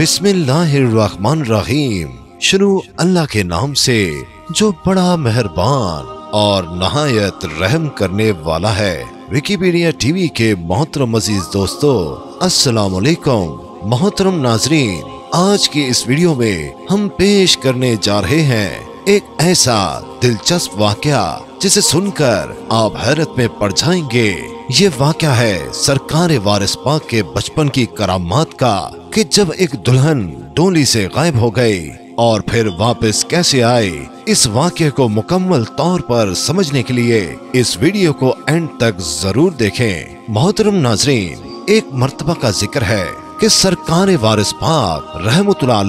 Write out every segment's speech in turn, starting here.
बिस्मिल्लाहिर्रहमानिर्रहीम। शुरू अल्लाह के नाम से, जो बड़ा मेहरबान और नहायत रहम करने वाला है। विकीपीडिया टीवी के मोहतरम अज़ीज़ दोस्तों अस्सलाम वालेकुम मोहतरम नाजरीन, आज की इस वीडियो में हम पेश करने जा रहे हैं एक ऐसा दिलचस्प वाक्य, जिसे सुनकर आप हैरत में पड़ जाएँगे। ये वाक्य है सरकार वारिस पाक के बचपन की करामात का कि जब एक दुल्हन डोली से गायब हो गई और फिर वापस कैसे आए इस वाक्य को मुकम्मल तौर पर समझने के लिए इस वीडियो को एंड तक ज़रूर देखें। मोहतरम नाजरीन, एक मरतबा का ज़िक्र है कि सरकार वारिस पाक रहमतुल्लाह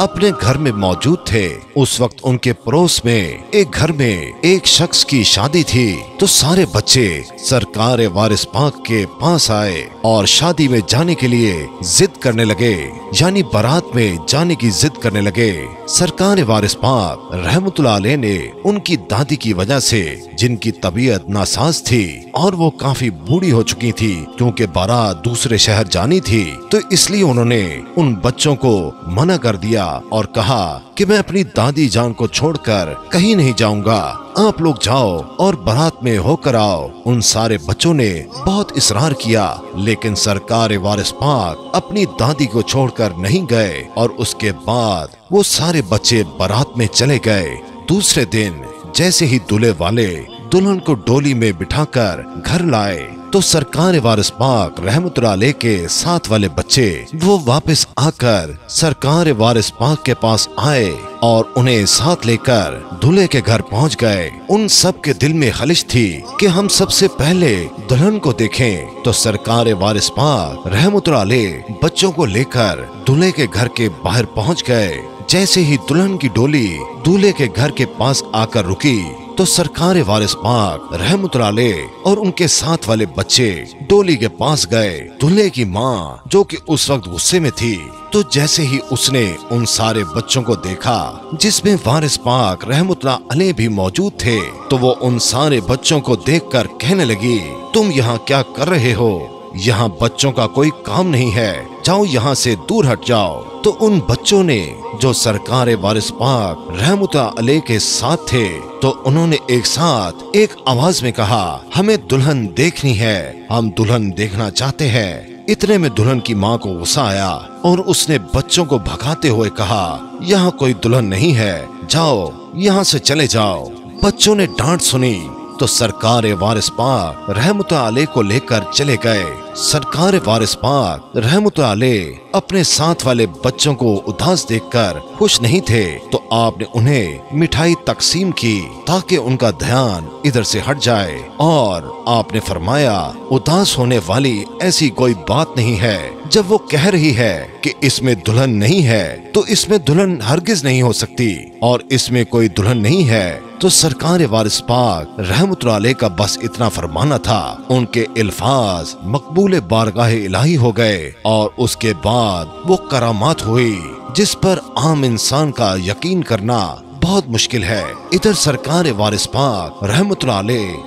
अपने घर में मौजूद थे। उस वक्त उनके पड़ोस में एक घर में एक शख्स की शादी थी। तो सारे बच्चे सरकार वारिस पाक के पास आए और शादी में जाने के लिए जिद करने लगे। यानी बारात में जाने की जिद करने लगे। सरकार वारिस पाक रहमतुल्लाह ने उनकी दादी की वजह से जिनकी तबीयत नासाज थी और वो काफ़ी बूढ़ी हो चुकी थी, क्योंकि बारात दूसरे शहर जानी थी तो इसलिए उन्होंने उन बच्चों को मना कर दिया। और कहा कि मैं अपनी दादी जान को छोड़कर कहीं नहीं जाऊँगा। आप लोग जाओ और बारात में होकर आओ। उन सारे बच्चों ने बहुत इसरार किया, लेकिन सरकार वारिस पाक अपनी दादी को छोड़कर नहीं गए और उसके बाद वो सारे बच्चे बारात में चले गए। दूसरे दिन जैसे ही दूल्हे वाले दुल्हन को डोली में बिठाकर घर लाए। तो सरकार वारिस पाक रहमत के साथ वाले बच्चे, वो वापस आकर सरकार वारिस पाक के पास आए और उन्हें साथ लेकर दूल्हे के घर पहुँच गए। उन सब के दिल में खलिश थी कि हम सबसे पहले दुल्हन को देखें। तो सरकार वारिस पाक रहमत बच्चों को लेकर दूल्हे के घर के बाहर पहुँच गए। जैसे ही दुल्हन की डोली दूल्हे के घर के पास आकर रुकी तो सरकार वारिस पाक रहमत और उनके साथ वाले बच्चे डोली के पास गए। दूल्हे की माँ, जो कि उस वक्त गुस्से में थी तो जैसे ही उसने उन सारे बच्चों को देखा, जिसमें वारिस पाक रहमत अले भी मौजूद थे तो वो उन सारे बच्चों को देखकर कहने लगी, तुम यहाँ क्या कर रहे हो? यहाँ बच्चों का कोई काम नहीं है। जाओ यहाँ से दूर हट जाओ। तो उन बच्चों ने, जो सरकार वारिस पाक रहमता अले के साथ थे तो उन्होंने एक साथ एक आवाज़ में कहा, हमें दुल्हन देखनी है। हम दुल्हन देखना चाहते हैं। इतने में दुल्हन की माँ को गुस्सा आया और उसने बच्चों को भगाते हुए कहा, यहाँ कोई दुल्हन नहीं है। जाओ, यहाँ से चले जाओ। बच्चों ने डांट सुनी। तो सरकार वारिस पाक रहमत आले को लेकर चले गए। सरकार वारिस पाक रहमत आले अपने साथ वाले बच्चों को उदास देखकर खुश नहीं थे। तो आपने उन्हें मिठाई तकसीम की ताकि उनका ध्यान इधर से हट जाए। और आपने फरमाया, उदास होने वाली ऐसी कोई बात नहीं है। जब वो कह रही है कि इसमें दुल्हन नहीं है तो इसमें दुल्हन हरगिज नहीं हो सकती। और इसमें कोई दुल्हन नहीं है तो सरकार वारिस पाक रहमत का बस इतना फरमाना था। उनके अल्फाज मकबूल बारगाह इलाही हो गए और उसके बाद वो करामात हुई, जिस पर आम इंसान का यकीन करना बहुत मुश्किल है। इधर सरकार वारिस पाक रहमत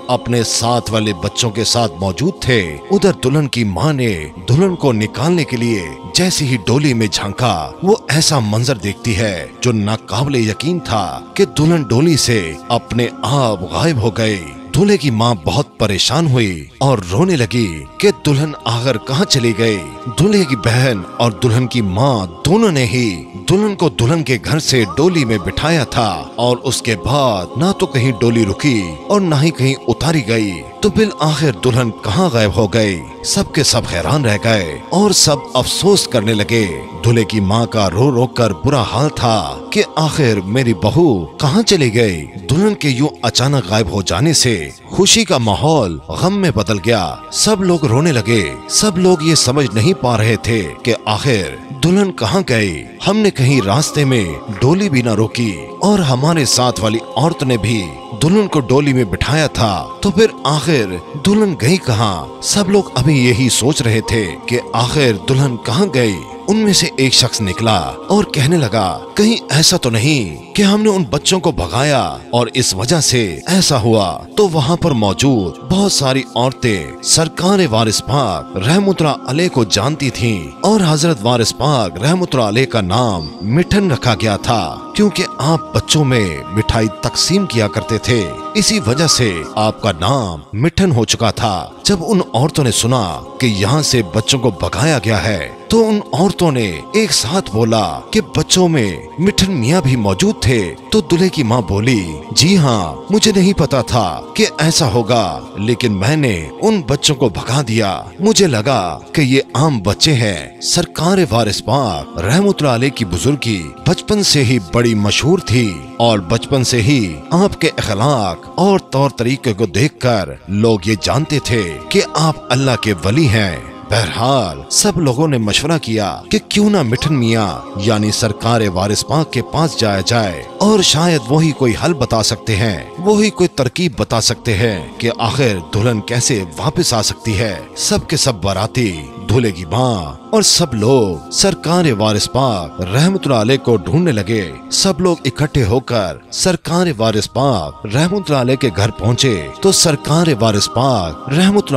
अपने साथ वाले बच्चों के साथ मौजूद थे। उधर दुल्हन की माँ ने दुल्हन को निकालने के लिए जैसे ही डोली में झांका, वो ऐसा मंजर देखती है, जो नाकाबले यकीन था कि दुल्हन डोली से अपने आप गायब हो गई दूल्हे की माँ बहुत परेशान हुई और रोने लगी कि दुल्हन आखिर कहाँ चली गई? दूल्हे की बहन और दुल्हन की माँ दोनों ने ही दुल्हन को दुल्हन के घर से डोली में बिठाया था और उसके बाद ना तो कहीं डोली रुकी और ना ही कहीं उतारी गई। तो बिल आखिर दुल्हन कहाँ गायब हो गई सबके सब हैरान रह गए और सब अफसोस करने लगे। दूल्हे की माँ का रो रो कर बुरा हाल था कि आखिर मेरी बहू कहाँ चली गई? दुल्हन के यूँ अचानक गायब हो जाने से खुशी का माहौल गम में बदल गया। सब लोग रोने लगे। सब लोग ये समझ नहीं पा रहे थे कि आखिर दुल्हन कहाँ गई? हमने कहीं रास्ते में डोली भी न रोकी और हमारे साथ वाली औरत ने भी दुल्हन को डोली में बिठाया था तो फिर आखिर दुल्हन गई कहाँ? सब लोग अभी यही सोच रहे थे कि आखिर दुल्हन कहाँ गई। उनमें से एक शख्स निकला और कहने लगा, कहीं ऐसा तो नहीं कि हमने उन बच्चों को भगाया और इस वजह से ऐसा हुआ। तो वहाँ पर मौजूद बहुत सारी औरतें, सरकार वारिस पाक, रहमतुल्लाह अलैह को जानती थीं और हज़रत वारिस पाक, रहमतुल्लाह अलैह का नाम मिठन रखा गया था। क्योंकि आप बच्चों में मिठाई तकसीम किया करते थे। इसी वजह से आपका नाम मिठन हो चुका था। जब उन औरतों ने सुना कि यहाँ से बच्चों को भगाया गया है तो उन औरतों ने एक साथ बोला कि बच्चों में मिठन मियाँ भी मौजूद थे। तो दुल्हे की माँ बोली, जी हाँ मुझे नहीं पता था कि ऐसा होगा, लेकिन मैंने उन बच्चों को भगा दिया। मुझे लगा कि ये आम बच्चे हैं। सरकार वारिस पाक रहमत की बुजुर्गी बचपन से ही बड़ी मशहूर थी और बचपन से ही आपके अखलाक और तौर तरीके को देखकर लोग ये जानते थे कि आप अल्लाह के वली हैं। बहरहाल, सब लोगों ने मशवरा किया कि क्यों ना मिठन मियाँ, यानी सरकार वारिस पाक के पास जाया जाए और शायद वही कोई हल बता सकते हैं, वही कोई तरकीब बता सकते हैं कि आखिर दुल्हन कैसे वापस आ सकती है। सब के सब बाराती दूल्हे माँ और सब लोग सरकार वारिस पाक रहमत को ढूँढने लगे। सब लोग इकट्ठे होकर सरकार वारिस पाक रहमत के घर पहुँचे। तो सरकार वारिस पाक रहमत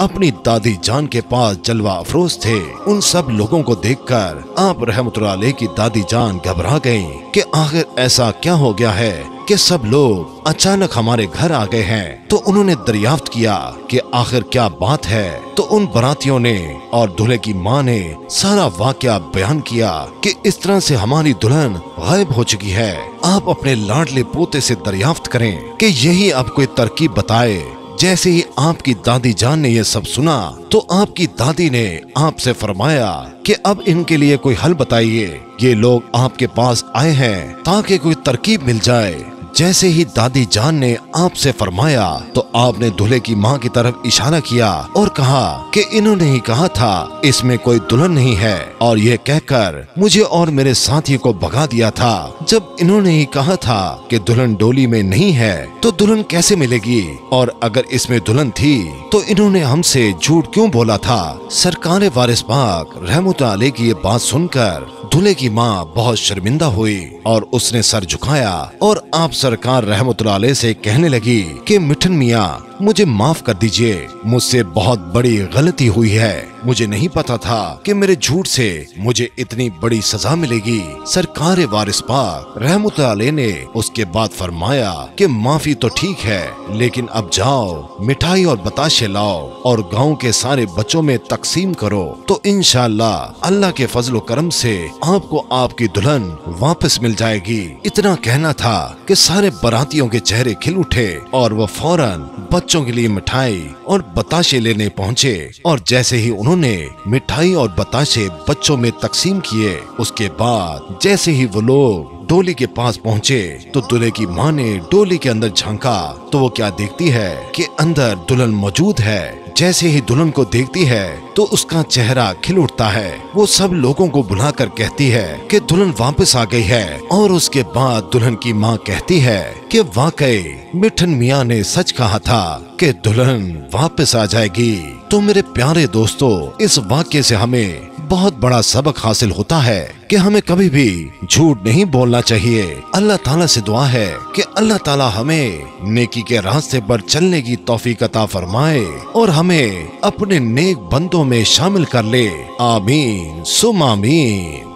अपनी दादी जान के पास जलवा अफरोज थे। उन सब लोगों को देखकर आप रहमत की दादी जान घबरा गई कि आखिर ऐसा क्या हो गया है? कि सब लोग अचानक हमारे घर आ गए हैं। तो उन्होंने दरियाफ्त किया कि आखिर क्या बात है। तो उन बरातियों ने और दूल्हे की माँ ने सारा वाक्य बयान किया कि इस तरह से हमारी दुल्हन गायब हो चुकी है। आप अपने लाडले पोते से दरियाफ्त करें कि यही अब कोई तरकीब बताए। जैसे ही आपकी दादी जान ने यह सब सुना तो आपकी दादी ने आपसे फरमाया कि अब इनके लिए कोई हल बताइए। ये लोग आपके पास आए हैं ताकि कोई तरकीब मिल जाए। जैसे ही दादी जान ने आपसे फरमाया तो आपने दूल्हे की माँ की तरफ़ इशारा किया और कहा कि इन्होंने ही कहा था, इसमें कोई दुल्हन नहीं है। और ये कहकर मुझे और मेरे साथी को भगा दिया था। जब इन्होंने ही कहा था कि दुल्हन डोली में नहीं है तो दुल्हन कैसे मिलेगी? और अगर इसमें दुल्हन थी तो इन्होंने हमसे झूठ क्यों बोला था? सरकार वारिस पाक रहमत की ये बात सुनकर दूल्हे की माँ बहुत शर्मिंदा हुई और उसने सर झुकाया और आप सरकार रहमत से कहने लगी कि मिठन मियाँ मुझे माफ़ कर दीजिए। मुझसे बहुत बड़ी गलती हुई है। मुझे नहीं पता था कि मेरे झूठ से मुझे इतनी बड़ी सजा मिलेगी। सरकार वारिस पाक रहमत ने उसके बाद फरमाया कि माफ़ी तो ठीक है, लेकिन अब जाओ, मिठाई और बताशे लाओ और गाँव के सारे बच्चों में तकसीम करो। तो इनशाला अल्लाह के फजलो करम से आपको आपकी दुल्हन वापस मिल जाएगी। इतना कहना था कि सारे बरातियों के चेहरे खिल उठे और वो फ़ौरन बच्चों के लिए मिठाई और बताशे लेने पहुँचे। और जैसे ही उन्होंने मिठाई और बताशे बच्चों में तकसीम किए, उसके बाद जैसे ही वो लोग डोली के पास पहुँचे तो दूल्हे की माँ ने डोली के अंदर झांका। तो वो क्या देखती है कि अंदर दुल्हन मौजूद है। जैसे ही दुल्हन को देखती है तो उसका चेहरा खिल उठता है। वो सब लोगों को बुलाकर कहती है कि दुल्हन वापस आ गई है। और उसके बाद दुल्हन की माँ कहती है कि वाकई, मिठन मियाँ ने सच कहा था कि दुल्हन वापस आ जाएगी। तो मेरे प्यारे दोस्तों, इस वाक्य से हमें बहुत बड़ा सबक हासिल होता है कि हमें कभी भी झूठ नहीं बोलना चाहिए। अल्लाह ताला से दुआ है कि अल्लाह ताला हमें नेकी के रास्ते पर चलने की तोफ़ी अता फरमाए और हमें अपने नेक बंदों में शामिल कर ले। आमीन सुमामीन